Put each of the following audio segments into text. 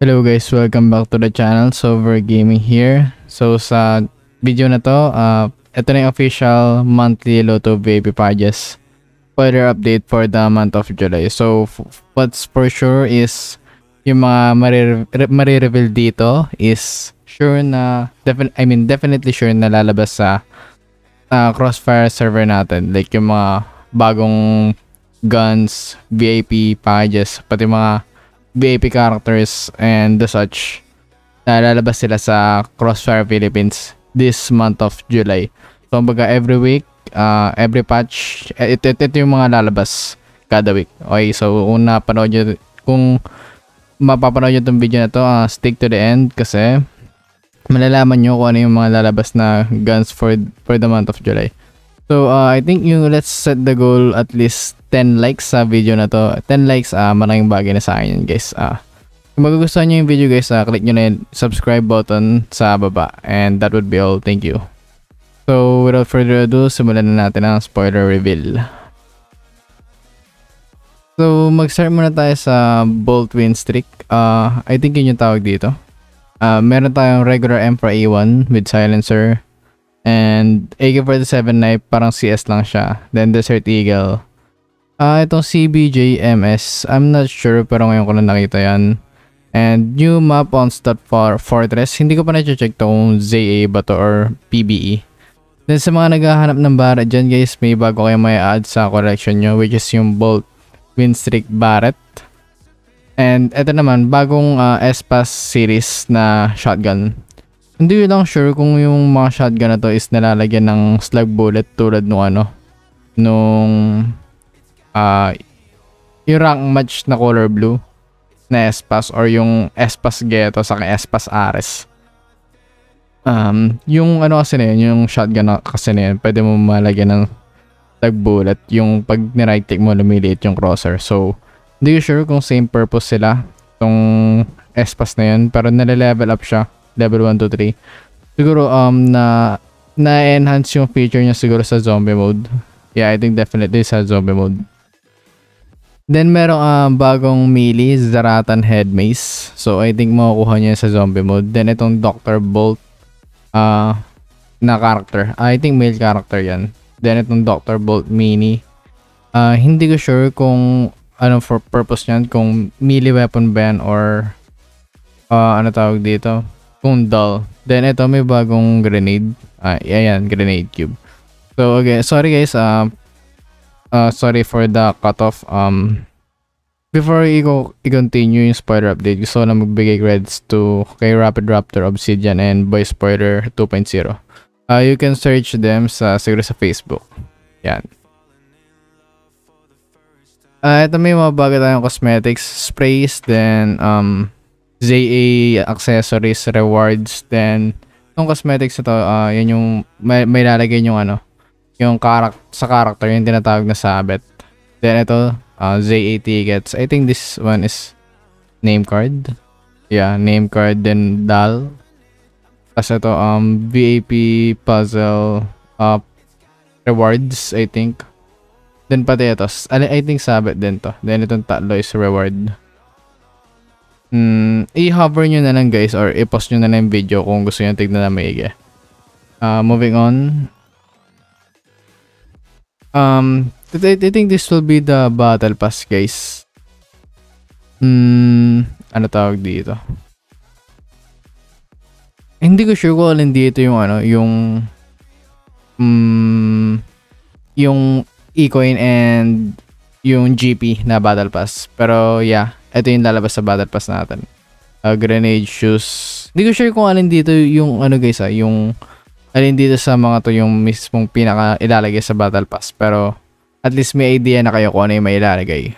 Hello guys, welcome back to the channel. Sober Gaming here. So sa video na to, uh, ito na yung official monthly Lotto VIP Pages. Further update for the month of July. So what's for sure is yung mga mare- mare-reveal dito is sure na I mean definitely sure na lalabas sa uh, Crossfire server natin. Like yung mga bagong guns, VIP pages, pati mga VIP characters and the such na lalabas sila sa Crossfire Philippines this month of July. So, kumbaga every week, uh, every patch, eh, ito, ito, ito yung mga lalabas kada week. Okay, so kung napanood nyo, kung mapapanood nyo itong video na to, uh, stick to the end kasi malalaman nyo kung ano yung mga lalabas na guns for for the month of July. So, uh, I think yung let's set the goal at least 10 likes sa video na to. 10 likes, uh, malaking bagay na sa akin yun, guys. Uh, kung magugustuhan nyo yung video, guys, uh, click nyo na yung subscribe button sa baba. And that would be all. Thank you. So, without further ado, simulan na natin ang spoiler reveal. So, mag-start muna tayo sa Bolt Win Streak. Uh, I think yun yung tawag dito. Uh, meron tayong regular Emperor A1 with silencer. And AK-47 knife, parang CS lang siya. Then Desert Eagle. Ah, uh, itong CBJMS, I'm not sure pero ngayon ko lang nakita yan. And new map on Stud for Fortress, hindi ko pa na-check to ZA ba to or PBE. Then sa mga naghahanap ng bara dyan guys, may bago kayo may add sa collection nyo which is yung Bolt Winstreak Barret. And ito naman, bagong uh, S-Pass series na shotgun. Hindi lang sure kung yung mga shotgun na to is nalalagyan ng slug bullet tulad nung ano, nung uh, yung rank match na color blue na Espas or yung Espas Ghetto sa Espas Ares. Um, yung ano kasi na yun, yung shotgun na kasi na yun, pwede mo malagyan ng tag bullet yung pag ni-right click mo lumiliit yung crosser. So, hindi sure kung same purpose sila tong Espas na yun, pero nale-level up siya, level 1 to 3. Siguro um na na-enhance yung feature niya siguro sa zombie mode. Yeah, I think definitely sa zombie mode. Then merong uh, bagong melee, Zaratan Head Mace. So I think makukuha niya sa zombie mode. Then itong Dr. Bolt uh, na character. I think male character yan. Then itong Dr. Bolt Mini. Uh, hindi ko sure kung ano for purpose niyan. Kung melee weapon ba yan or uh, ano tawag dito. Kung dull. Then ito may bagong grenade. Ah, ayan, grenade cube. So okay, sorry guys. Uh, uh, sorry for the cutoff. Um, before i go i-continue yung spoiler update, gusto ko na magbigay credits to kay Rapid Raptor Obsidian and Boy Spoiler 2.0. Uh, you can search them sa siguro sa Facebook. Yan. Uh, ito may mga bago tayong cosmetics, sprays, then um, ZA accessories, rewards, then yung cosmetics ito, uh, yun yung may, may lalagay yung ano, yung karak sa character, yung tinatawag na sabit. Then ito, uh, ZA tickets. I think this one is name card. Yeah, name card, then DAL. Tapos ito, um, VAP puzzle, uh, rewards, I think. Then pati ito, I think sabit din to. Then itong tatlo is reward. Hmm, i-hover nyo na lang guys or i-post nyo na lang video kung gusto nyo tignan na maigi. Uh, moving on, Um, I, I think this will be the battle pass, guys. Hmm, ano tawag dito? Hindi ko sure kung alin dito yung ano, yung um, yung e-coin and yung GP na battle pass. Pero yeah, ito yung lalabas sa battle pass natin. Uh, grenade shoes. Hindi ko sure kung alin dito yung ano guys ah, yung alin dito sa mga to yung mismong pinaka ilalagay sa battle pass. Pero at least may idea na kayo kung ano yung may ilalagay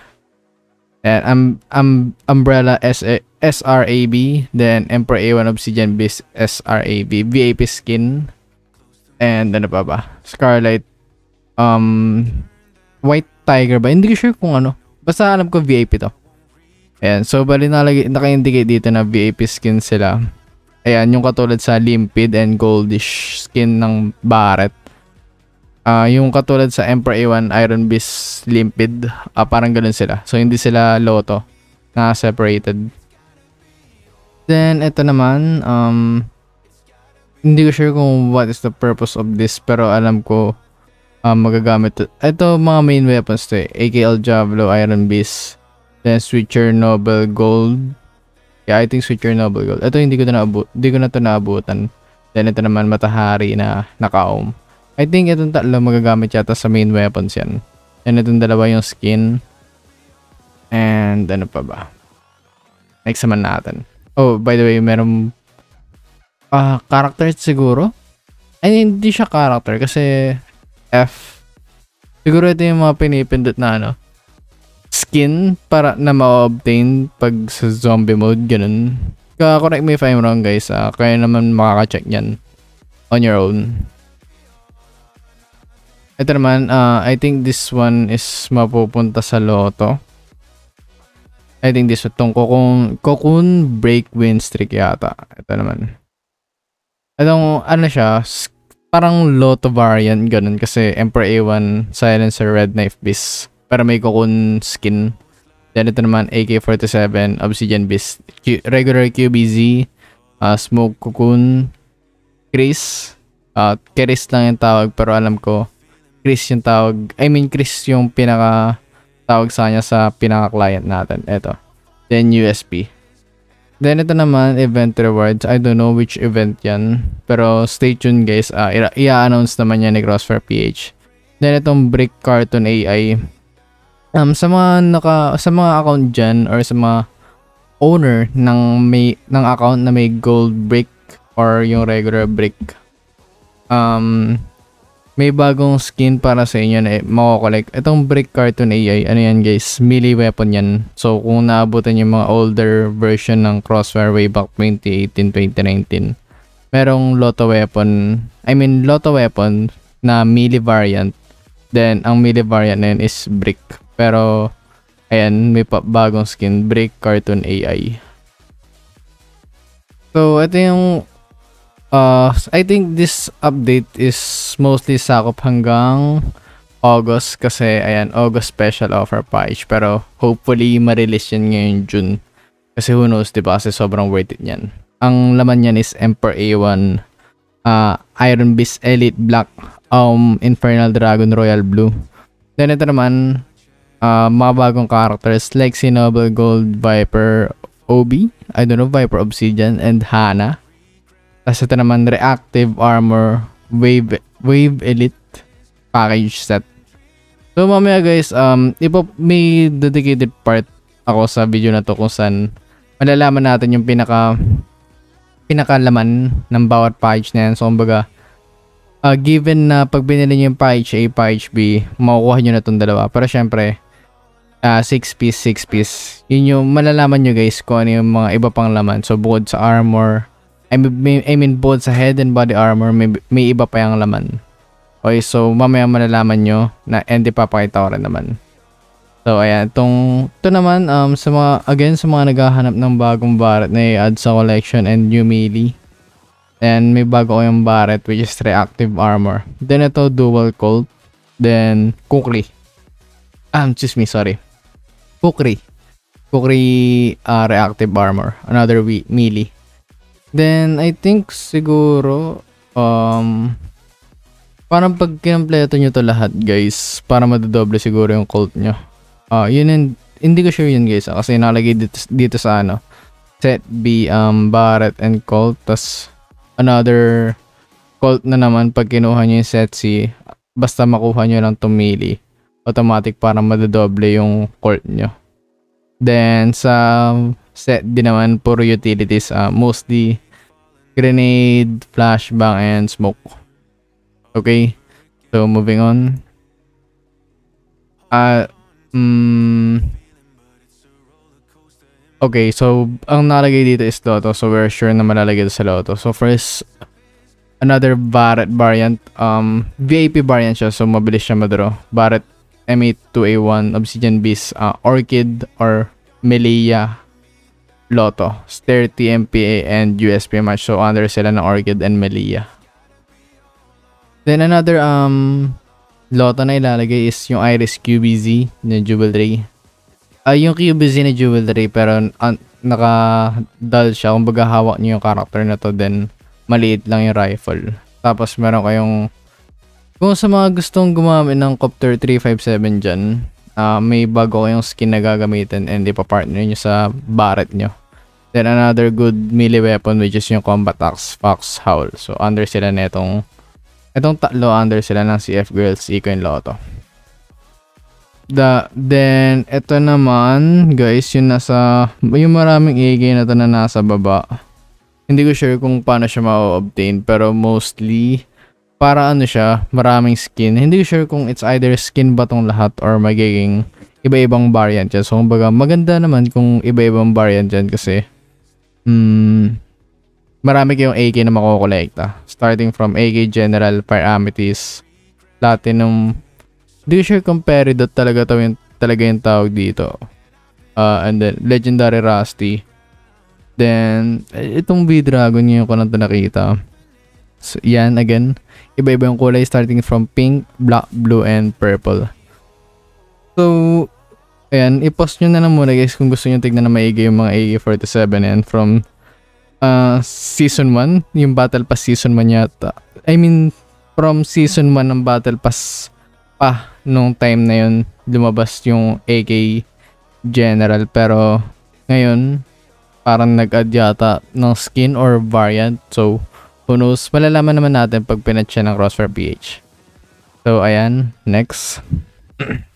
and um, um, umbrella S SRAB then Emperor A1 Obsidian Beast SRAB VIP skin. And ano pa ba? Scarlet um White Tiger ba? Hindi ko sure kung ano. Basta alam ko VIP to ayan so bali nalagay naka-indicate dito na VIP skin sila Ayan, yung katulad sa limpid and goldish skin ng Barret. Uh, yung katulad sa Emperor A1 Iron Beast limpid, uh, parang ganun sila. So, hindi sila loto na separated. Then, ito naman, um, hindi ko sure kung what is the purpose of this, pero alam ko, um, magagamit to. Ito, mga main weapons to eh. AKL Javelin, Iron Beast, then Switcher Noble Gold. Yeah, I think Switcher Noble Gold. Ito, hindi ko na naabot, hindi ko na to naabutan. Then, ito naman, Matahari na nakaom. I think itong tatlo magagamit yata sa main weapons yan. And itong dalawa yung skin. And ano pa ba? Next naman natin. Oh, by the way, meron ah uh, character siguro. Ay, hindi siya character kasi F. Siguro ito yung mga pinipindot na ano. Skin para na ma-obtain pag sa zombie mode, ganun. Correct me if I'm wrong guys. Uh, kaya naman makaka-check yan on your own. Ito naman, uh, I think this one is mapupunta sa loto. I think this itong Cocoon, Cocoon Break Win Streak yata. Ito naman. Itong ano siya, parang Lotto variant ganun kasi Emperor A1, Silencer, Red Knife Beast. Pero may Cocoon skin. Then ito naman AK-47, Obsidian Beast, Q, regular QBZ, uh, Smoke Cocoon, Chris. Uh, Chris lang yung tawag pero alam ko Chris yung tawag. I mean Chris yung pinaka tawag sa kanya sa pinaka-client natin. Ito. Then USP. Then ito naman, event rewards. I don't know which event yan. Pero stay tuned guys. Uh, i-announce naman yan ni Crossfire PH. Then itong Brick Cartoon AI. Um, sa mga naka, sa mga account dyan or sa mga owner ng may ng account na may gold brick or yung regular brick um may bagong skin para sa inyo na mako-collect. Itong Brick Cartoon AI, ano yan guys, melee weapon yan. So kung naabutan yung mga older version ng Crossfire way back 2018-2019, merong Lotto weapon, I mean Lotto weapon na melee variant. Then ang melee variant na yun is Brick. Pero ayan, may pa bagong skin, Brick Cartoon AI. So ito yung Uh, I think this update is mostly sakop hanggang August kasi ayan, August special offer pa each. Pero hopefully ma-release yan ngayon June. Kasi who knows, diba? Kasi sobrang worth it yan. Ang laman niyan is Emperor A1, uh, Iron Beast Elite Black, um, Infernal Dragon Royal Blue. Then ito naman, uh, mga bagong characters like si Noble Gold Viper Obi, I don't know, Viper Obsidian, and Hana. Tapos ito naman, Reactive Armor Wave, Wave Elite Package Set. So mamaya guys, um, ipo, may dedicated part ako sa video na to kung saan malalaman natin yung pinaka pinakalaman ng bawat package na yan. So kumbaga, uh, given na pag binili nyo yung package A, package B, makukuha nyo na itong dalawa. Pero syempre, uh, 6 piece, 6 piece. Yun yung malalaman nyo guys kung ano yung mga iba pang laman. So bukod sa armor, I mean, I mean both sa head and body armor, may, may iba pa yung laman. Okay, so mamaya malalaman nyo na and ipapakita ko rin naman. So ayan, itong, ito naman, um, sa mga, again, sa mga naghahanap ng bagong Barret na i-add sa collection and new melee. And may bago ko yung Barret which is reactive armor. Then ito, dual colt. Then, Kukri. Um, excuse me, sorry. Kukri. Kukri uh, reactive armor. Another melee. Then, I think siguro, um, parang pag kinompleto nyo to lahat, guys, para madodoble siguro yung cult nyo. Uh, yun and, hindi ko sure yun, guys, ah, kasi nalagay dito, dito sa ano, set B, um, Barret and Colt, tas another Colt na naman pag kinuha nyo yung set C, basta makuha nyo lang tumili, automatic para madodoble yung Colt nyo. Then, sa set din naman puro utilities uh, mostly grenade flashbang and smoke. Okay? So moving on. Uh mm, okay. So ang nalagay dito is Lotto. So we're sure na malalagay ito sa Lotto. So first another Barret variant. Um VIP variant siya. So mabilis siya madraw. Barret M82A1 Obsidian Beast uh, Orchid or Melia Lotto, Stair TMPA, and USP match. So, under sila ng Orchid and Melia. Then, another um Lotto na ilalagay is yung Iris QBZ na Jewelry. Uh, yung QBZ na Jewelry, pero un naka-dull siya. Kumbaga hawak niyo yung character na to, then maliit lang yung rifle. Tapos meron kayong kung sa mga gustong gumamit ng Copter 357 dyan, uh, may bago kayong skin na gagamitin and ipapartner nyo sa Barret nyo. Then another good melee weapon which is yung Combat Axe Fox Howl. So under sila na itong itong tatlo under sila ng CF Girls, Eco and Lotto. The, then, ito naman, guys, yung nasa, yung maraming AG na to na nasa baba. Hindi ko sure kung paano siya ma-obtain, pero mostly, para ano siya, maraming skin. Hindi ko sure kung it's either skin ba tong lahat or magiging iba-ibang variant yan. So, kumbaga, maganda naman kung iba-ibang variant yan kasi, hmm, marami kayong AK na makukolekta. Starting from AK General, Fire Amethyst, Platinum, hindi ko sure kung Peridot talaga to yung, talaga yung tawag dito. Uh, and then, Legendary Rusty. Then, itong V-Dragon yung ko lang ito nakita. So, yan, again. Iba-iba yung kulay starting from pink, black, blue, and purple. So, ayan, i-post nyo na lang muna guys kung gusto nyo tignan na maigi yung mga AK-47 and from uh, season 1, yung Battle Pass season 1 yata. I mean, from season 1 ng Battle Pass pa nung time na yun lumabas yung AK General pero ngayon parang nag-add yata ng skin or variant so knows? Malalaman naman natin pag pinat siya ng Crossfire PH so ayan. Next.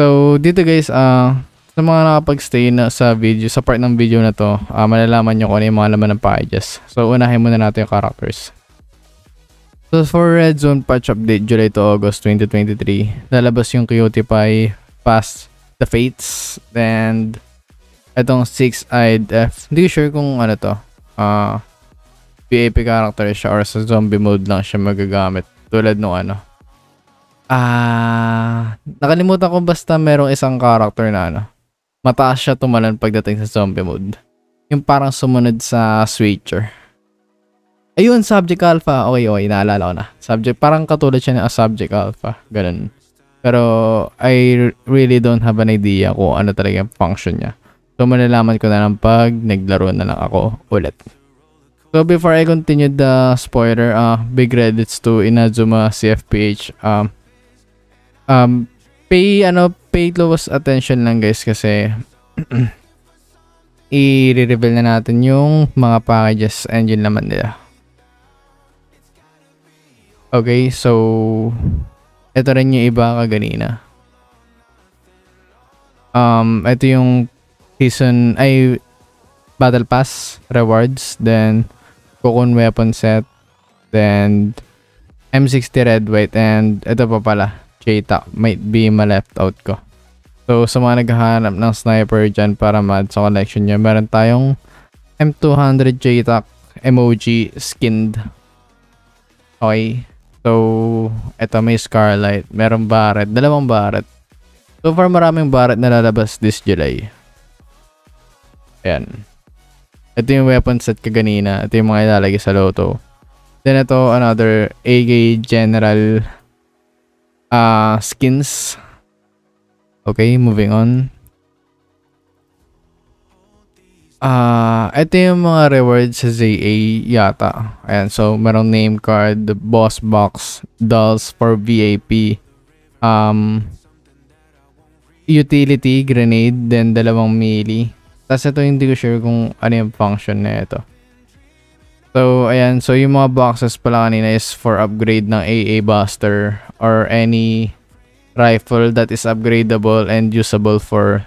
So dito guys uh, sa mga nakapag-stay na sa video sa part ng video na to uh, malalaman nyo kung ano yung mga laman ng packages. So unahin muna natin yung characters. So for Red Zone patch update July to August 2023, lalabas yung Pie past the Fates and itong Six-Eyed F. Hindi sure kung ano to. Uh, PAP character siya or sa zombie mode lang siya magagamit. Tulad nung ano. Ah, nakalimutan ko basta merong isang character na ano. Mataas siya tumalan pagdating sa zombie mode. Yung parang sumunod sa switcher. Ayun, subject alpha. Okay, okay, naalala ko na. Subject, parang katulad siya ng subject alpha. Ganun. Pero, I really don't have an idea kung ano talaga yung function niya. So, malalaman ko na lang pag naglaro na lang ako ulit. So, before I continue the spoiler, uh, big credits to Inazuma CFPH. Um, um, pay, ano, pay close attention lang guys kasi i-reveal na natin yung mga packages engine naman nila. Okay, so ito rin yung iba kaganina. Um, ito yung season ay battle pass rewards, then cocoon weapon set, then M60 red white and ito pa pala, JTAC might be ma-left out ko. So sa mga naghahanap ng sniper dyan para mad sa collection niya, meron tayong M200 JTAC emoji skinned. Okay. So, eto may Scarlight, merong Barret, dalawang Barret. So far maraming Barret na lalabas this July. Ayan. Ito yung weapon set kaganina. Ito yung mga ilalagay sa loto. Then ito, another AG General uh, skins. Okay, moving on. Ah, uh, ito yung mga rewards sa ZA yata. Ayan, so merong name card, boss box, dolls for VIP, um, utility, grenade, then dalawang melee. Tapos ito hindi ko sure kung ano yung function na ito. So, ayan. So, yung mga boxes pala kanina is for upgrade ng AA Buster or any rifle that is upgradable and usable for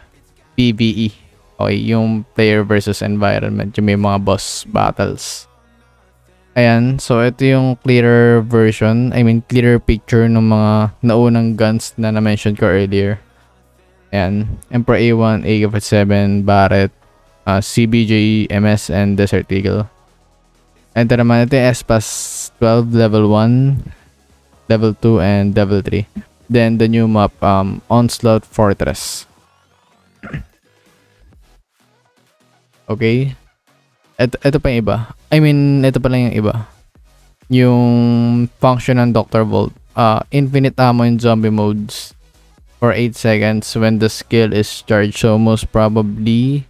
PvE. Okay, yung player versus environment, yung may mga boss battles. Ayan, so ito yung clearer version, I mean clearer picture ng mga naunang guns na na-mention ko earlier. Ayan, Emperor A1, AK-47, Barrett, uh, CBJ, MS, and Desert Eagle. Enter naman yung Espas 12, level 1, level 2, and level 3. Then the new map, um, Onslaught Fortress. Okay? Ito, ito pa yung iba. I mean, ito pa lang yung iba. Yung function ng Dr. Volt. Uh, infinite ammo in zombie modes for 8 seconds when the skill is charged. So, most probably,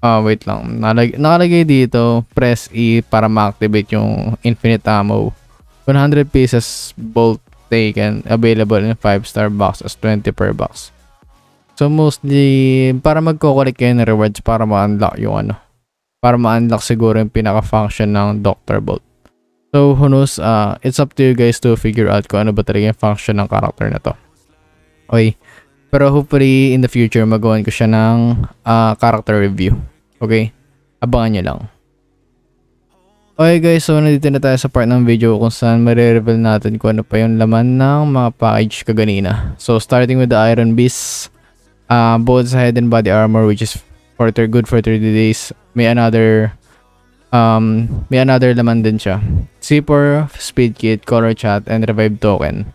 Ah, wait lang. Nalag nakalagay dito, press E para ma-activate yung infinite ammo. 100 pieces bolt taken, available in 5 star boxes, 20 per box. So mostly, para magko-collect kayo ng rewards para ma-unlock yung ano. Para ma-unlock siguro yung pinaka-function ng Dr. Bolt. So who knows, uh, it's up to you guys to figure out kung ano ba talaga yung function ng character na to. Okay. Pero hopefully in the future magawan ko siya ng uh, character review. Okay? Abangan nyo lang. Okay guys, so nandito na tayo sa part ng video kung saan marireveal natin kung ano pa yung laman ng mga package kaganina. So starting with the Iron Beast, uh, both head and body armor which is for good for 30 days. May another um, may another laman din siya. C4, speed kit, color chat, and revive token.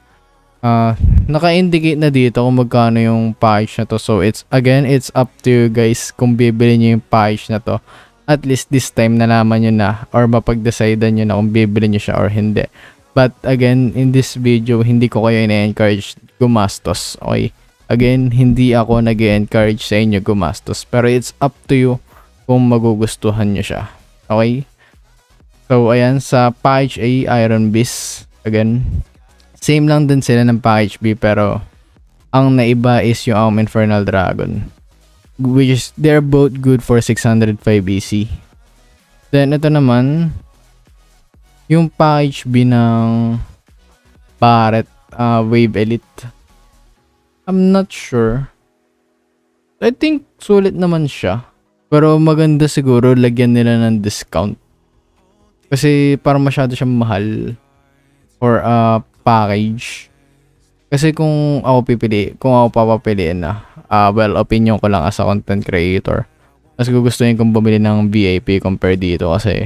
Uh, naka-indicate na dito kung magkano yung package na to. So, it's, again, it's up to you guys kung bibili nyo yung package na to. At least this time nalaman nyo na or mapag-decide nyo na kung bibili nyo siya or hindi. But again, in this video, hindi ko kayo ina-encourage gumastos. Okay? Again, hindi ako nag encourage sa inyo gumastos. Pero it's up to you kung magugustuhan nyo siya. Okay? So, ayan, sa package A, Iron Beast. Again, Same lang din sila ng package B pero ang naiba is yung um, Infernal Dragon. Which is, they're both good for 605 EC. Then, ito naman, yung package B ng Barret uh, Wave Elite. I'm not sure. I think sulit naman siya. Pero maganda siguro lagyan nila ng discount. Kasi parang masyado siyang mahal for a package. Kasi kung ako pipili, kung ako papapiliin na, uh, well, opinion ko lang as a content creator. Mas gugustuhin kong bumili ng VIP compare dito kasi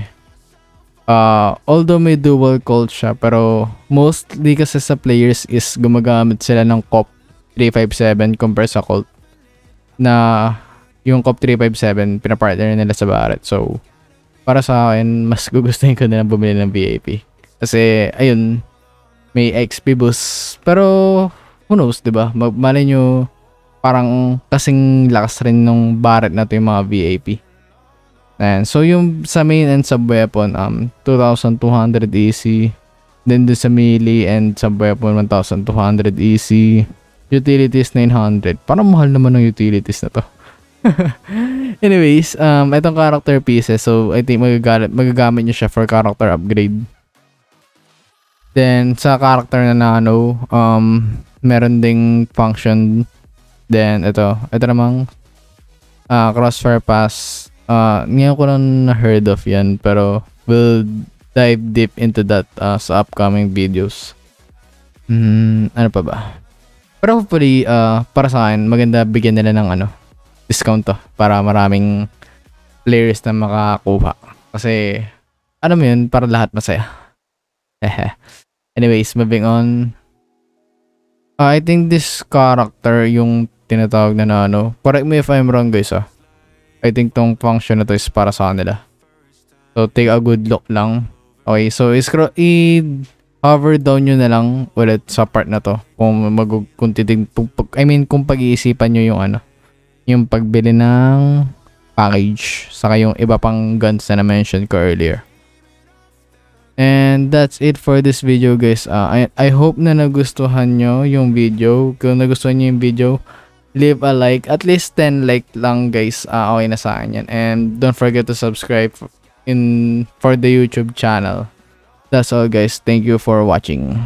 uh, although may dual cult siya, pero mostly kasi sa players is gumagamit sila ng COP 357 compare sa cult na yung COP 357 pinapartner nila sa Barret. So, para sa akin, mas gugustuhin ko na bumili ng VIP. Kasi, ayun, may XP boost. Pero, who knows, di ba? Malay nyo, parang kasing lakas rin nung Barret na to yung mga VIP. And so yung sa main and sub weapon um 2200 EC then the sa melee and sub weapon 1200 EC utilities 900 parang mahal naman ng utilities na to anyways um itong character pieces so I think magagamit magagamit niyo siya for character upgrade Then, sa character na nano, um, meron ding function. Then, ito. Ito namang uh, crossfire pass. Uh, ngayon ko lang na-heard of yan. Pero, we'll dive deep into that uh, sa upcoming videos. Hmm, ano pa ba? Pero hopefully, uh, para sa akin, maganda bigyan nila ng ano, discount to. Para maraming players na makakuha. Kasi, ano mo yun, para lahat masaya. Hehe. Anyways, moving on. Uh, I think this character yung tinatawag na na ano. Correct me if I'm wrong guys ah. I think tong function na to is para sa kanila. So take a good look lang. Okay, so i-scroll i-hover down nyo na lang ulit sa part na to. Kung mag kung titig, I mean kung pag-iisipan nyo yung ano, yung pagbili ng package saka yung iba pang guns na na-mention ko earlier. And that's it for this video guys. Uh, I, I hope na nagustuhan nyo yung video. Kung nagustuhan nyo yung video, leave a like. At least 10 like lang guys. Uh, okay na sa akin yan. And don't forget to subscribe in for the YouTube channel. That's all guys. Thank you for watching.